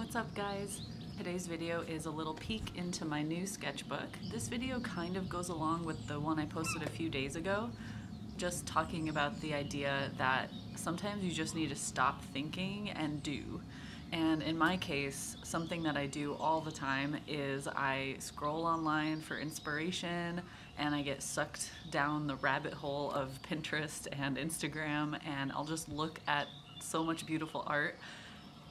What's up guys? Today's video is a little peek into my new sketchbook. This video kind of goes along with the one I posted a few days ago, just talking about the idea that sometimes you just need to stop thinking and do. And in my case, something that I do all the time is I scroll online for inspiration and I get sucked down the rabbit hole of Pinterest and Instagram and I'll just look at so much beautiful art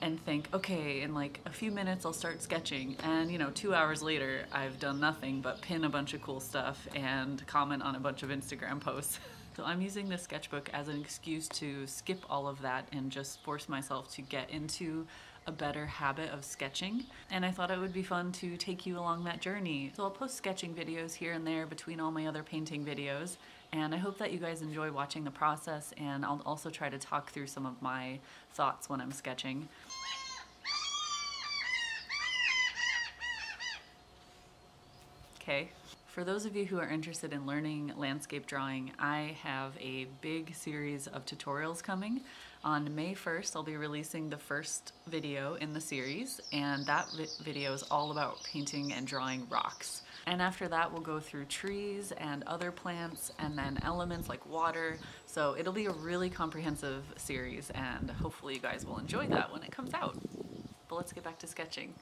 and think, okay, in like a few minutes I'll start sketching. And you know, two hours later, I've done nothing but pin a bunch of cool stuff and comment on a bunch of Instagram posts. so I'm using this sketchbook as an excuse to skip all of that and just force myself to get into a better habit of sketching and I thought it would be fun to take you along that journey. So I'll post sketching videos here and there between all my other painting videos and I hope that you guys enjoy watching the process and I'll also try to talk through some of my thoughts when I'm sketching. Okay. For those of you who are interested in learning landscape drawing, I have a big series of tutorials coming. On May 1st, I'll be releasing the first video in the series, and that vi video is all about painting and drawing rocks. And after that, we'll go through trees and other plants, and then elements like water. So it'll be a really comprehensive series, and hopefully you guys will enjoy that when it comes out. But let's get back to sketching.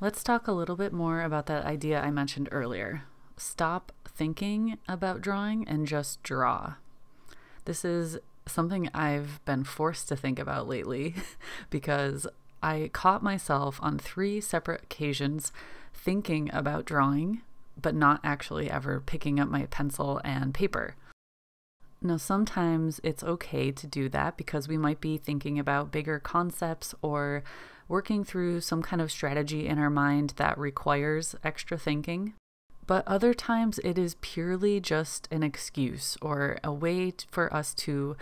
Let's talk a little bit more about that idea I mentioned earlier. Stop thinking about drawing and just draw. This is something I've been forced to think about lately because I caught myself on three separate occasions thinking about drawing, but not actually ever picking up my pencil and paper. Now, sometimes it's okay to do that because we might be thinking about bigger concepts or working through some kind of strategy in our mind that requires extra thinking. But other times it is purely just an excuse or a way for us to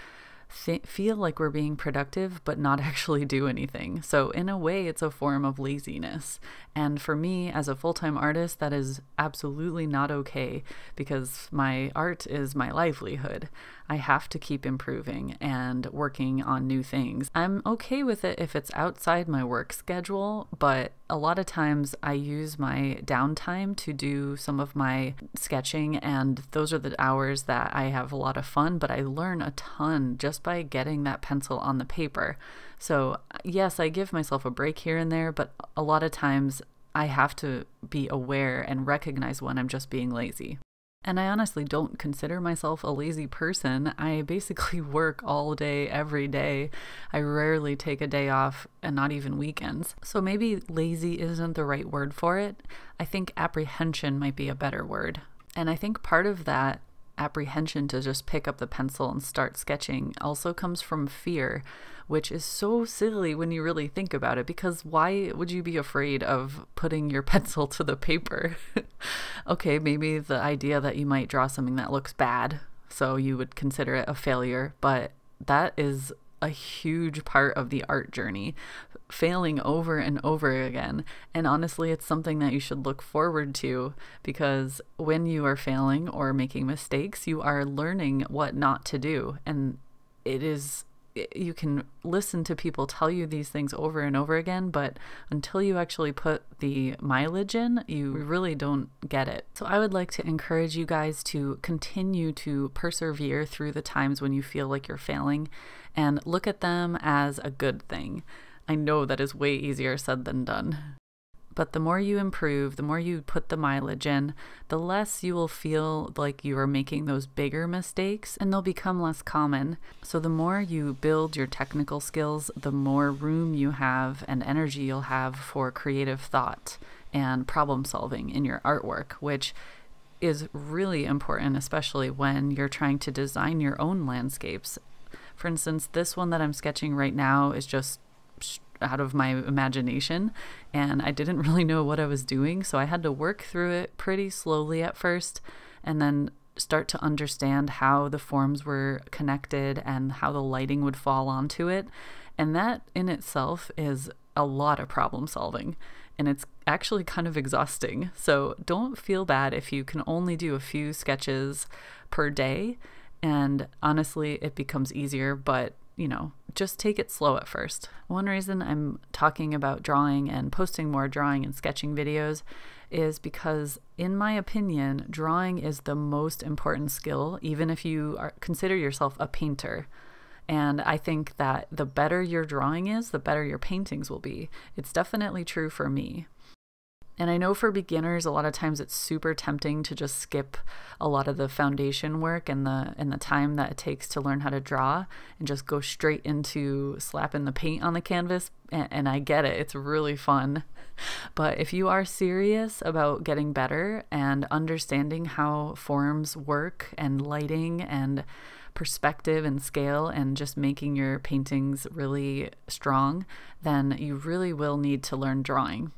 feel like we're being productive but not actually do anything. So, in a way, it's a form of laziness. And for me, as a full time artist, that is absolutely not okay because my art is my livelihood. I have to keep improving and working on new things. I'm okay with it if it's outside my work schedule, but a lot of times I use my downtime to do some of my sketching, and those are the hours that I have a lot of fun, but I learn a ton just by getting that pencil on the paper. So, yes, I give myself a break here and there, but a lot of times I have to be aware and recognize when I'm just being lazy. And I honestly don't consider myself a lazy person. I basically work all day, every day. I rarely take a day off, and not even weekends. So maybe lazy isn't the right word for it. I think apprehension might be a better word. And I think part of that apprehension to just pick up the pencil and start sketching also comes from fear, which is so silly when you really think about it because why would you be afraid of putting your pencil to the paper? okay, maybe the idea that you might draw something that looks bad, so you would consider it a failure, but that is a huge part of the art journey, failing over and over again. And honestly, it's something that you should look forward to because when you are failing or making mistakes, you are learning what not to do. And it is you can listen to people tell you these things over and over again, but until you actually put the mileage in, you really don't get it. So I would like to encourage you guys to continue to persevere through the times when you feel like you're failing and look at them as a good thing. I know that is way easier said than done. But the more you improve, the more you put the mileage in, the less you will feel like you are making those bigger mistakes and they'll become less common. So, the more you build your technical skills, the more room you have and energy you'll have for creative thought and problem solving in your artwork, which is really important, especially when you're trying to design your own landscapes. For instance, this one that I'm sketching right now is just out of my imagination and I didn't really know what I was doing. So I had to work through it pretty slowly at first and then start to understand how the forms were connected and how the lighting would fall onto it. And that in itself is a lot of problem solving and it's actually kind of exhausting. So don't feel bad if you can only do a few sketches per day. And honestly, it becomes easier, but you know, just take it slow at first. One reason I'm talking about drawing and posting more drawing and sketching videos is because, in my opinion, drawing is the most important skill, even if you are, consider yourself a painter. And I think that the better your drawing is, the better your paintings will be. It's definitely true for me. And I know for beginners, a lot of times it's super tempting to just skip a lot of the foundation work and the and the time that it takes to learn how to draw and just go straight into slapping the paint on the canvas. And, and I get it; it's really fun. But if you are serious about getting better and understanding how forms work and lighting and perspective and scale and just making your paintings really strong, then you really will need to learn drawing.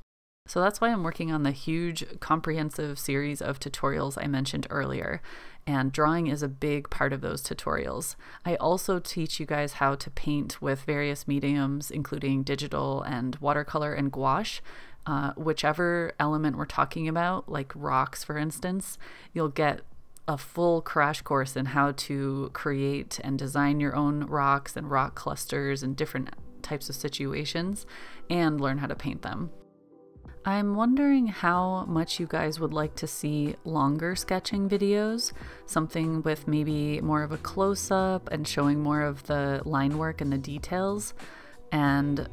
So that's why I'm working on the huge comprehensive series of tutorials I mentioned earlier. And drawing is a big part of those tutorials. I also teach you guys how to paint with various mediums, including digital and watercolor and gouache. Uh, whichever element we're talking about, like rocks, for instance, you'll get a full crash course in how to create and design your own rocks and rock clusters and different types of situations and learn how to paint them. I'm wondering how much you guys would like to see longer sketching videos, something with maybe more of a close up and showing more of the line work and the details. And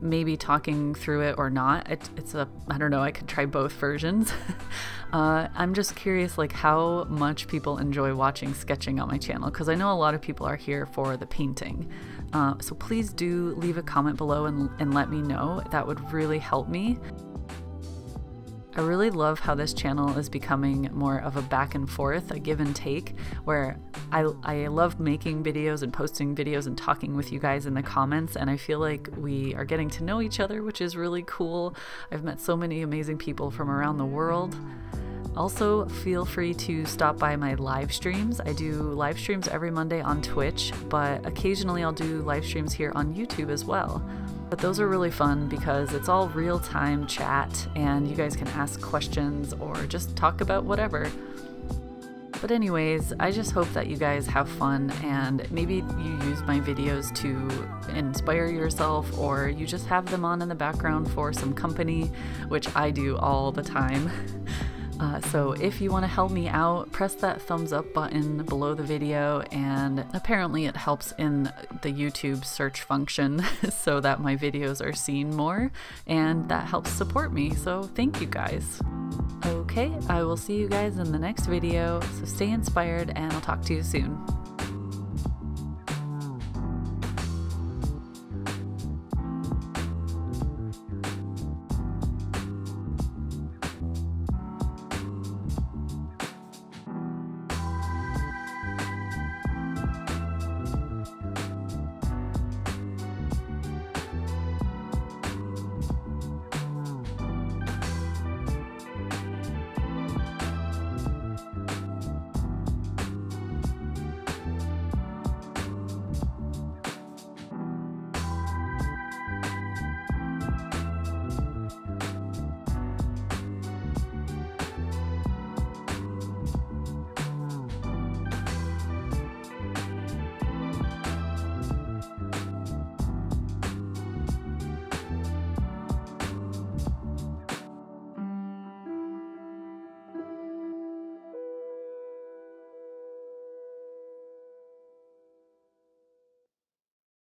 maybe talking through it or not. It, it's a, I don't know, I could try both versions. uh, I'm just curious, like, how much people enjoy watching sketching on my channel, because I know a lot of people are here for the painting. Uh, so please do leave a comment below and, and let me know. That would really help me. I really love how this channel is becoming more of a back and forth, a give and take, where I, I love making videos and posting videos and talking with you guys in the comments, and I feel like we are getting to know each other, which is really cool. I've met so many amazing people from around the world. Also, feel free to stop by my live streams. I do live streams every Monday on Twitch, but occasionally I'll do live streams here on YouTube as well. But those are really fun because it's all real time chat and you guys can ask questions or just talk about whatever. But, anyways, I just hope that you guys have fun and maybe you use my videos to inspire yourself or you just have them on in the background for some company, which I do all the time. Uh, so if you want to help me out, press that thumbs up button below the video and apparently it helps in the YouTube search function so that my videos are seen more and that helps support me. So thank you guys. Okay, I will see you guys in the next video. So stay inspired and I'll talk to you soon.